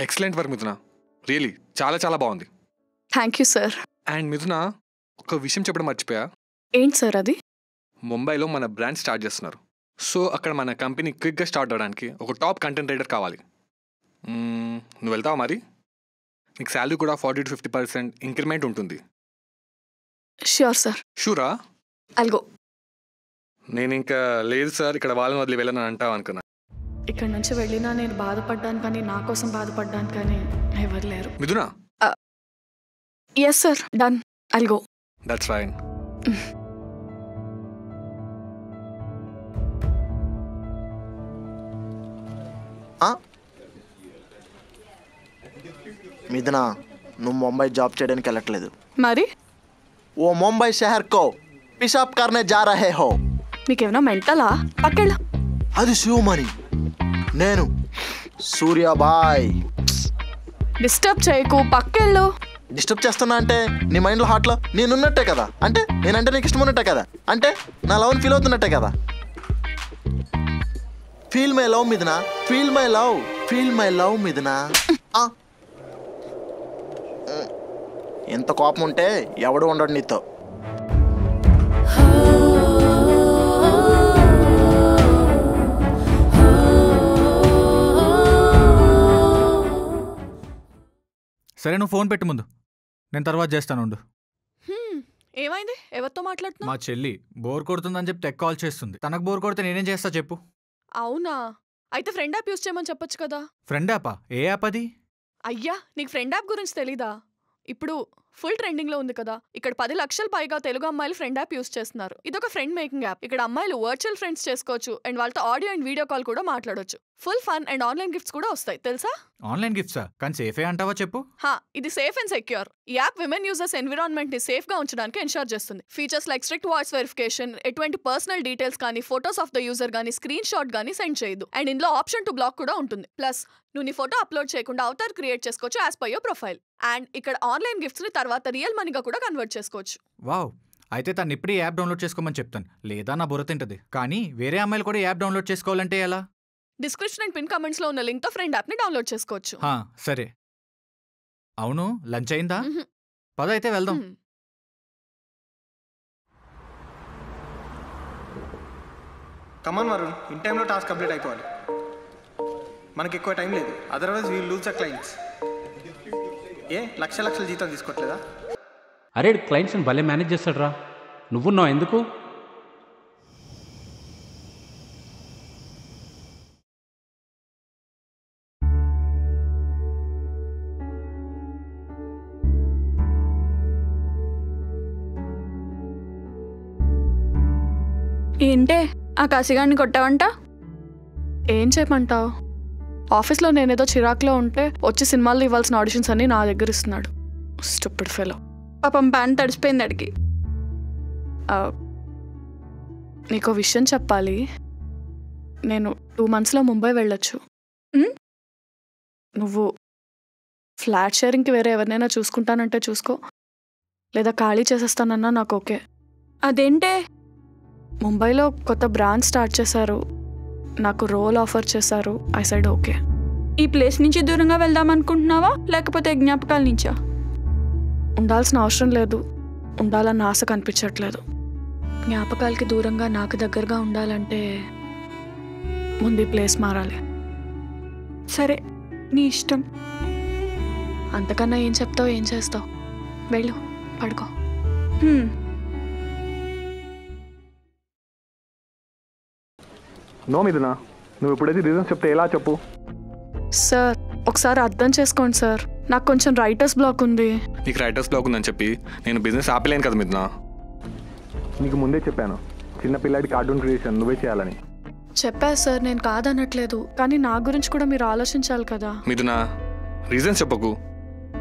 Excellent work మిథున. Really చాలా చాలా బాగుంది. థ్యాంక్ యూ సార్ అండ్ మిథున ఒక విషయం చెప్పడం మర్చిపోయా? ఏంటి సార్ అది? ముంబైలో మన బ్రాండ్ స్టార్ట్ చేస్తున్నారు. సో అక్కడ మన కంపెనీ క్విక్గా స్టార్ట్ అవడానికి ఒక టాప్ కంటెంట్ రైటర్ కావాలి. మ్మ్, నువ్వు వెళ్తావా మరి? నీకు శాలరీ కూడా forty to fifty percent increment ఉంటుంది. ష్యూర్ సార్ షూరా? అల్గో నేను ఇంకా లేదు సార్ ఇక్కడ వాళ్ళని వదిలి వెళ్ళను అంటావు అనుకున్నా ఇక్కడ నుంచి వెళ్ళినా నేను బాధపడ్డాను కానీ నా కోసం బాధపడ్డాను కానీ ఎవరు లేరు. మిథున? ఎస్ సార్ డన్ అల్గో దట్స్ ఫైన్ మిథున నువ్వు ముంబై జాబ్ చేయడానికి వెళ్ళట్లేదు. మరి? ఓ ముంబై షహర్ కో పిషాప్ కర్నే జా రహే హో. నీకేమైనా మెంటలా? పక్కెళ్ళ. అది శివమణి. నేను సూర్యాబాయ్. డిస్టర్బ్ చేయకు పక్కెళ్ళు. డిస్టర్బ్ చేస్తున్నా అంటే నీ మైండ్లో హార్ట్లో నేనున్నట్టే కదా. అంటే నేనంటే నీకు ఇష్టం ఉన్నట్టే కదా. అంటే నా లవ్ని ఫీల్ అవుతున్నట్టే కదా. Feel my love Mithuna feel my love feel my love Mithuna ఆ. ఎంత కోపం ఉంటే ఎవడు ఉండడు నీతో. సరే నువ్వు ఫోన్ పెట్టు ముందు. నేను తర్వాత చేస్తాను ఉండు. ఏమైంది? ఎవరితో మాట్లాడుతున్నావు? మా చెల్లి బోర్ కొడుతుందని చెప్పి తెక్ కాల్ చేస్తుంది. తనకు బోర్ కొడితే నేనేం చేస్తా చెప్పు. అవునా? అయితే ఫ్రెండ్ యాప్ యూస్ చేయమని చెప్పొచ్చు కదా? ఫ్రెండ్ యాపా? ఏ యాప్ అది? అయ్యా నీకు ఫ్రెండ్ యాప్ గురించి తెలీదా? ఇప్పుడు ఫుల్ ట్రెండింగ్లో ఉంది కదా. ఇక్కడ పది లక్షల పైగా తెలుగు అమ్మాయిలు ఫ్రెండ్ యాప్ యూస్ చేస్తున్నారు. ఇదొక ఫ్రెండ్ మేకింగ్ యాప్. ఇక్కడ అమ్మాయిలు వర్చువల్ ఫ్రెండ్స్ చేసుకోవచ్చు. అండ్ వాళ్ళతో ఆడియో అండ్ వీడియో కాల్ కూడా మాట్లాడొచ్చు. Full fun and online gifts కూడా వస్తాయి. తెలుసా? ఆన్లైన్ గిఫ్ట్సా? కానీ సేఫే అంటావా చెప్పు? హా ఇది సేఫ్ అండ్ సెక్యూర్. ఈ యాప్ విమెన్ యూజర్స్ ఎన్విరాన్మెంట్ని సేఫ్గా ఉంచడానికి ఎన్షూర్ చేస్తుంది. Features like strict voice verification ఎటువంటి పర్సనల్ డీటెయిల్స్ కానీ ఫోటోస్ ఆఫ్ ద యూజర్ కానీ స్క్రీన్ షాట్ కానీ సెండ్ చేయదు అండ్ ఇందులో ఆప్షన్ టు బ్లాక్ కూడా ఉంటుంది. ప్లస్ నువ్వు నీ ఫోటో అప్లోడ్ చేయకుండా అవతార్ క్రియేట్ చేసుకోవచ్చు as per your profile. And ఇక్కడ ఆన్లైన్ గిఫ్ట్స్ని తర్వాత రియల్ మనీగా కూడా కన్వర్ట్ చేసుకోవచ్చు. వావ్! అయితే తను ఇప్పుడే యాప్ డౌన్లోడ్ చేసుకోమని చెప్తాను. లేదా నా బుర్ర తింటది. కానీ వేరే అమ్మాయిలు కూడా యాప్ డౌన్లోడ్ చేసుకోవాలంటే ఎలా? డిస్క్రిప్షన్ అండ్ పిన్ కమెంట్స్లో ఉన్న లింక్తో ఫ్రెండ్ యాప్ని డౌన్లోడ్ చేసుకోవచ్చు. హా, సరే. అవును లంచ్ అయిందా? మ్హూ. పద అయితే వెళ్దాం. మ్మ్. కమాన్ వరుణ్ ఇన్ టైంలో టాస్క్ కంప్లీట్ అయిపోవాలి. మనకి ఎక్కువ టైం లేదు. Otherwise we lose the clients ఏ లక్ష లక్షల జీతం తీసుకోవట్లేదా అరే క్లయింట్స్ని భలే మేనేజ్ చేస్తాడు రా నువ్వున్నావు ఎందుకు? ఆ కసిగాన్ని కొట్టావంట? ఏం చేయమంటావు ఆఫీస్లో నేనేదో చిరాకులో ఉంటే వచ్చి సినిమాల్లో ఇవ్వాల్సిన ఆడిషన్స్ అన్ని నా దగ్గర ఇస్తున్నాడు. స్టూపిడ్ ఫెలో పాపం ప్యాంట్ తడిసిపోయింది అడిగి. నీకు విషయం చెప్పాలి. నేను టూ మంత్స్లో ముంబై వెళ్ళొచ్చు? నువ్వు ఫ్లాట్ షేరింగ్కి వేరే ఎవరినైనా చూసుకుంటానంటే చూసుకో. లేదా ఖాళీ చేసేస్తానన్నా నాకు ఓకే. అదేంటే? ముంబైలో కొత్త బ్రాంచ్ స్టార్ట్ చేశారు. నాకు రోల్ ఆఫర్ చేశారు. I side okay. ఈ ప్లేస్ నుంచి దూరంగా వెళ్దాం అనుకుంటున్నావా? లేకపోతే జ్ఞాపకాల నుంచా? ఉండాల్సిన అవసరం లేదు. ఉండాలన్న ఆశ కనిపించట్లేదు. జ్ఞాపకాలకి దూరంగా నాకు దగ్గరగా ఉండాలంటే ముందు ప్లేస్ మారాలి. సరే నీ ఇష్టం. అంతకన్నా ఏం చెప్తావు ఏం చేస్తావు? వెళ్ళు పడుకో. నో మిథున నువ్వు ఇప్పుడైతే రీజన్స్ చెప్తే ఎలా చెప్పు? సార్ ఒకసారి అర్థం చేసుకోండి సార్. నాకు కొంచెం రైటర్స్ బ్లాక్ ఉంది. నీకు రైటర్స్ బ్లాక్ ఉందని చెప్పి నేను బిజినెస్ ఆపలేను కదా మిథున? నీకు ముందే చెప్పాను చిన్న పిల్లాడి కార్టూన్ క్రియేషన్ నువ్వే చేయాలని. చెప్పా సార్ నేను కాదనట్లేదు కానీ నా గురించి కూడా మీరు ఆలోచించాలి కదా. మిథున రీజన్స్ చెప్పకు.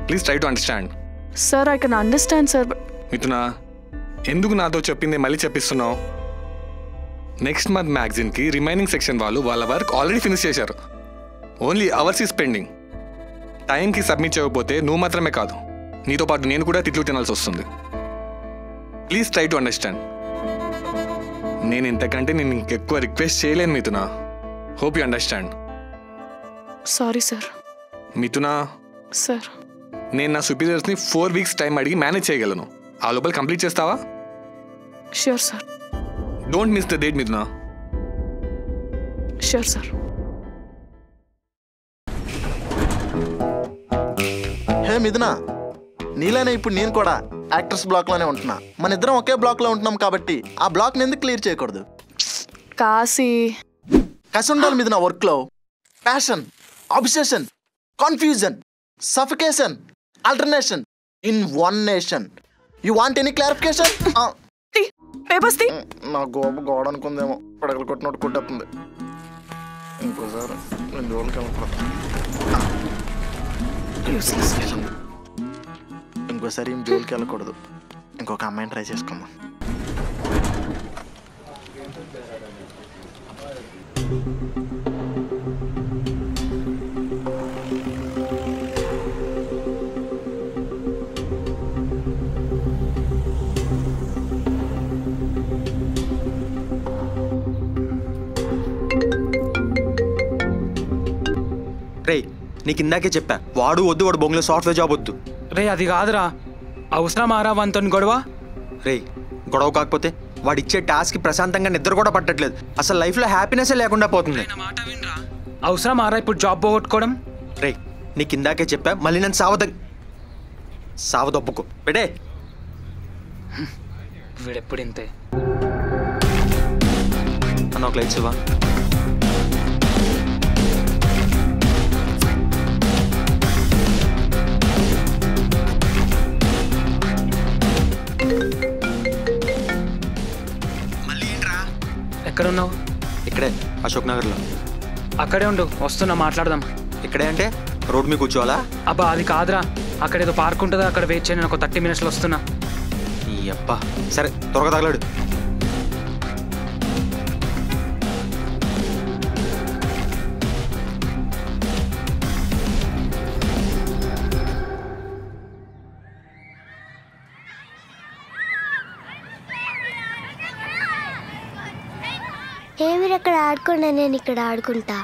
Please try to understand. Sir I can understand sir Mithuna ఎందుకు నాతో చెప్పింది మళ్ళీ చెప్పిస్తున్నావు? నెక్స్ట్ మంత్ మ్యాగజిన్కి రిమైనింగ్ సెక్షన్ వాళ్ళు వాళ్ళ వర్క్ ఆల్రెడీ ఫినిష్ చేశారు. ఓన్లీ అవర్స్ ఈస్ పెండింగ్ టైంకి సబ్మిట్ చేయకపోతే నువ్వు మాత్రమే కాదు. నీతో పాటు నేను కూడా తిట్లు తినాల్సి వస్తుంది. ప్లీజ్ ట్రై టు అండర్స్టాండ్ నేను ఇంతకంటే నేను ఇంకెక్కువ రిక్వెస్ట్ చేయలేను Mithuna. Hope you understand sorry sir Mithuna? Sir నేను నా సుపీరియర్స్ని ఫోర్ వీక్స్ టైం అడిగి మేనేజ్ చేయగలను. ఆ లోపల కంప్లీట్ చేస్తావా? Sure sir don't miss the date Mithuna sure sir hey మిథునా. నీలానే ఇప్పుడు నేను కూడా యాక్టర్స్ బ్లాక్లోనే ఉంటున్నా. మన ఇద్దరం ఒకే బ్లాక్లో ఉంటున్నాం కాబట్టి ఆ బ్లాక్ని ఎందుకు క్లియర్ చేయకూడదు? కాశీ. కసి ఉండాలి మిథునా వర్క్లో. Passion obsession confusion suffocation alternation in one nation you want any clarification తీ పేపర్స్ తీ. నా గోప గోడ అనుకుందేమో పడగలు కొట్టినట్టు కొట్టేస్తుంది ఇంకోసారి రెండు రోజులకి వెళ్ళకూడదు. ఇంకోసారి ఏం జోలికి వెళ్ళకూడదు. ఇంకొక అమ్మాయిని ట్రై చేసుకుందాం. రే నీకు ఇందాకే చెప్పా వాడు వద్దు వాడు బొంగులో సాఫ్ట్వేర్ జాబ్ వద్దు. రే అది కాదురా. అవసరమారా వంతో గొడవ? రే గొడవ కాకపోతే వాడు ఇచ్చే టాస్క్ ప్రశాంతంగా నిద్ర కూడా పట్టట్లేదు. అసలు లైఫ్లో హ్యాపీనెస్ లేకుండా పోతుంది. అవసరమారా ఇప్పుడు జాబ్ పోగొట్టుకోవడం? రే నీకు ఇందాకే చెప్పా మళ్ళీ నన్ను సావద సావదొప్పుకో. పెడే వీడెప్పుడు ఇంతే? అన్న ఒక లైట్స్ ఇవ్వా. ఎక్కడున్నావు? ఇక్కడే అశోక్ నగర్లో. అక్కడే ఉండు వస్తున్నా మాట్లాడదాం. ఇక్కడే అంటే రోడ్ మీద కూర్చోవాలా? అబ్బా అది కాదురా. అక్కడ ఏదో పార్క్ ఉంటుందా అక్కడ వెయిట్ చేయను ఒక థర్టీ మినిట్స్లో వస్తున్నా. ఈ అబ్బా. సరే త్వరగా తగలాడు. మీరు అక్కడ ఆడుకోండి నేను ఇక్కడ ఆడుకుంటా.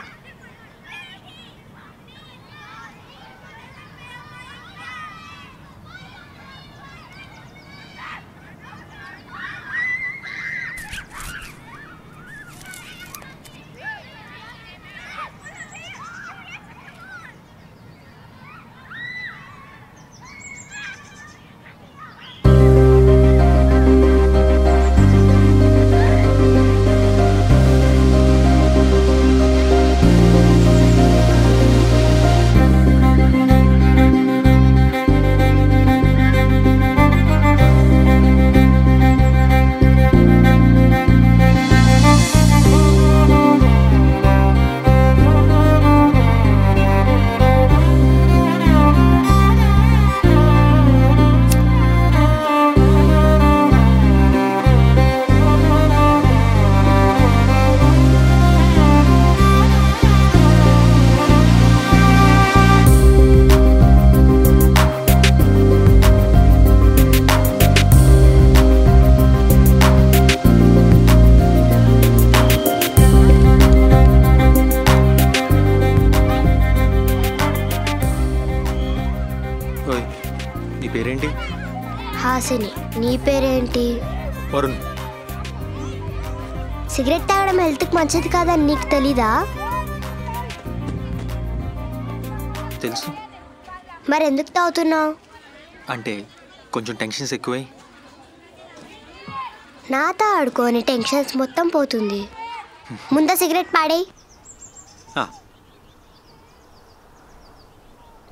పేరేంటి వరుణ్. సిగరెట్ తాగడం హెల్త్కి మంచిది కాదని నీకు తెలీదా? తెలుసు. మరి ఎందుకు తాగుతున్నావు? అంటే కొంచెం టెన్షన్స్ ఎక్కువై. నాతో ఆడుకోని టెన్షన్స్ మొత్తం పోతుంది. ముందా సిగరెట్ పాడేయి.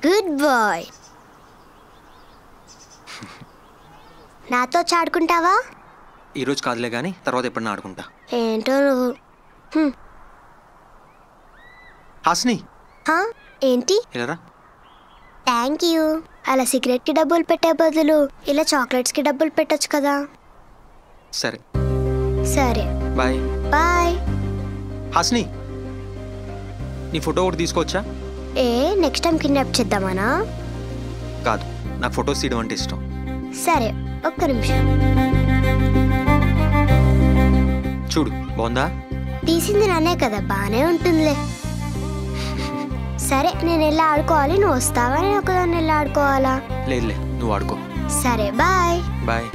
Good bye. నాతో చాడుకుంటావా? ఈరోజు కాదులే కానీ తర్వాత ఎప్పుడన్నా ఆడుకుంటా. ఏంటో నువ్వు. హ్మ్. హాస్ని. హా? ఏంటి? ఇలారా థ్యాంక్ యూ. అలా సిగరెట్కి డబ్బులు పెట్టే బదులు ఇలా చాక్లెట్స్కి డబ్బులు పెట్టొచ్చు కదా. సరే. సరే. బాయ్. బాయ్. హాస్ని. నీ ఫోటో ఒకటి తీసుకోవచ్చా? ఏ నెక్స్ట్ టైం కిడ్నాప్ చేద్దామనా? కాదు. నాకు ఫొటోస్ తీయడం అంటే ఇష్టం. సరే. ఒక్క నిమిషం. చూడు బాగుందా? తీసింది నానే కదా బానే ఉంటుందిలే. సరే నేను వెళ్ళి ఆడుకోవాలి? నువ్వు వస్తావా? నేను ఒకదాన్ని వెళ్ళి ఆడుకోవాలా? లేదులే నువ్వు ఆడుకో. సరే బాయ్. బాయ్.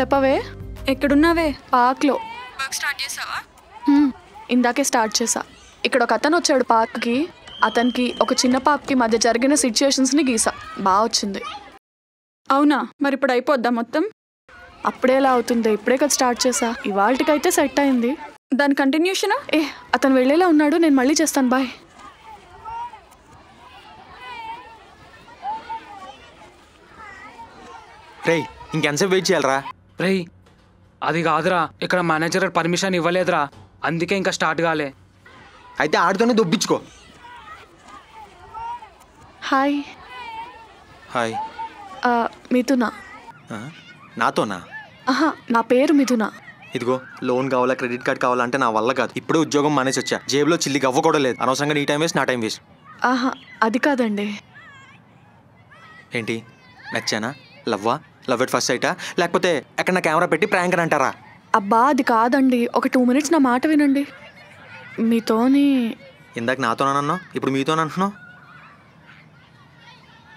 చెప్పవే? ఎక్కడున్నావే? పార్క్లో. వర్క్ స్టార్ట్ చేసావా? హ్మ్, ఇందాకే స్టార్ట్ చేసా ఇక్కడ ఒక అతను వచ్చాడు పార్క్కి. అతనికి ఒక చిన్న పాపకి మధ్య జరిగిన సిచ్యుయేషన్స్ని గీసా బాగా వచ్చింది. అవునా? మరి ఇప్పుడు అయిపోద్దా మొత్తం? అప్పుడే ఎలా అవుతుంది ఇప్పుడే కదా స్టార్ట్ చేసా ఇవాళకైతే సెట్ అయింది. దాని కంటిన్యూషనా? ఏ అతను వెళ్ళేలా ఉన్నాడు నేను మళ్ళీ చేస్తాను బాయ్. రేయ్ ఇంకెంతసేపు వెయిట్ చేయాలరా? రేయ్ అది కాదురా. ఇక్కడ మేనేజర్ పర్మిషన్ ఇవ్వలేదురా. అందుకే ఇంకా స్టార్ట్ కాలే. అయితే ఆడితోనే దొబ్బించుకో. హాయ్. హాయ్. ఆ, మిథున. ఆ? నాతోనా? ఆహా నా పేరు మిథున. ఇదిగో లోన్ కావాలా క్రెడిట్ కార్డ్ కావాలా అంటే నా వల్ల కాదు. ఇప్పుడే ఉద్యోగం మానేసి వచ్చా జేబులో చిల్లి గవ్వ కూడా లేదు. అనవసరంగా నీ టైం వేస్ట్ నా టైం వేస్ట్. ఆహా అది కాదండి. ఏంటి? నచ్చానా? లవ్వా? లవ్ ఎట్ ఫస్ట్ సైటా లేకపోతే ఎక్కడ నా కెమెరా పెట్టి ప్రాంక్ అని అంటారా? అబ్బా అది కాదండి. ఒక టూ మినిట్స్ నా మాట వినండి. మీతోని ఇందాక నాతోనన్నావు ఇప్పుడు మీతోనంటున్నావు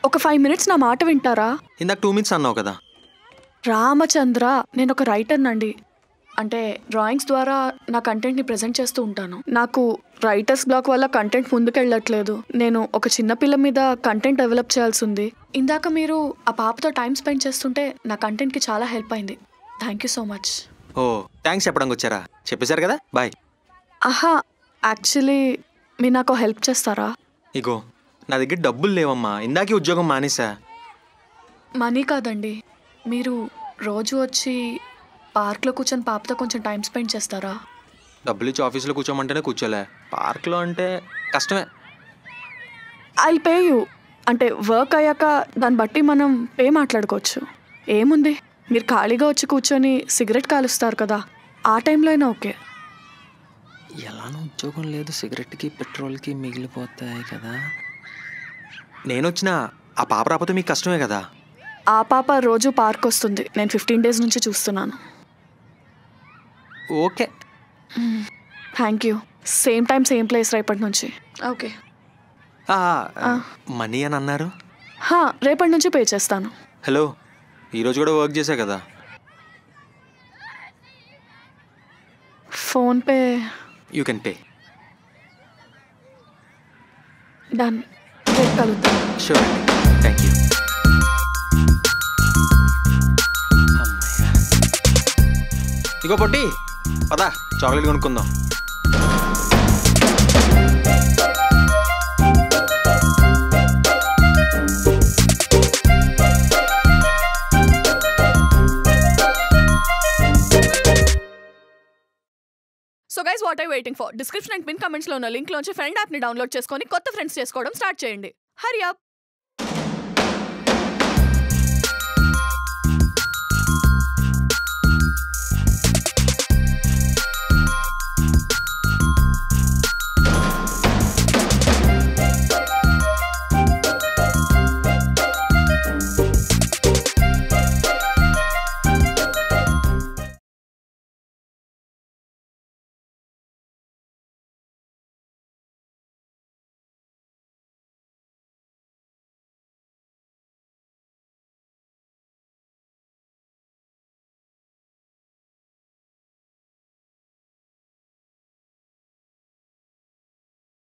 ఒక ఫైవ్ మినిట్స్ నా మాట వింటారా? ఇందాక టూ మినిట్స్ అన్నావు కదా. రామచంద్ర నేను ఒక రైటర్ అండి అంటే డ్రాయింగ్స్ ద్వారా నా కంటెంట్ని ప్రజెంట్ చేస్తూ ఉంటాను. నాకు రైటర్స్ బ్లాక్ వల్ల కంటెంట్ ముందుకెళ్ళట్లేదు. నేను ఒక చిన్న పిల్ల మీద కంటెంట్ డెవలప్ చేయాల్సి ఉంది. ఇందాక మీరు ఆ పాపతో టైం స్పెండ్ చేస్తుంటే నా కంటెంట్కి చాలా హెల్ప్ అయింది. Thank you so much. Oh thanks చెప్పడానికి వచ్చారా? చెప్పేశారు కదా? బాయ్. ఆహా యాక్చువల్లీ మీరు నాకు హెల్ప్ చేస్తారా? ఇగో నా దగ్గర డబ్బులు లేవమ్మా. ఇందాకే ఉద్యోగం మానేసా మనీ కాదండి. మీరు రోజు వచ్చి పార్క్లో కూర్చొని పాపతో కొంచెం టైం స్పెండ్ చేస్తారా? డబ్బులు ఇచ్చి ఆఫీస్లో కూర్చోమంటేనే కూర్చోలే. పార్క్లో అంటే కష్టమే. I pay you. అంటే వర్క్ అయ్యాక దాన్ని బట్టి మనం పే మాట్లాడుకోవచ్చు? ఏముంది? మీరు ఖాళీగా వచ్చి కూర్చొని సిగరెట్ కాలుస్తారు కదా. ఆ టైంలో అయినా ఓకే. ఎలానో ఉద్యోగం లేదు. సిగరెట్కి పెట్రోల్కి మిగిలిపోతాయి కదా. నేను వచ్చిన ఆ పాప రాకపోతే మీకు కష్టమే కదా. ఆ పాప రోజు పార్క్ వస్తుంది. నేను ఫిఫ్టీన్ డేస్ నుంచి చూస్తున్నాను. Okay. Thank you same time same place రేపటి నుంచి. ఓకే మనీ అని అన్నారు? హా రేపటి నుంచి పే చేస్తాను. హలో ఈరోజు కూడా వర్క్ చేశా కదా? PhonePe you can pay. Done. రేపు కలుద్దాం. షూర్ థ్యాంక్ యూ ఇగో పొట్టి పదా చాక్లెట్ కొనుక్కుందాం. What I waiting for description and pin కమెంట్స్లో ఉన్న లింక్లోంచి ఫ్రెండ్ యాప్ని డౌన్లోడ్ చేసుకొని కొత్త ఫ్రెండ్స్ చేసుకోవడం స్టార్ట్ చేయండి. హరి అప్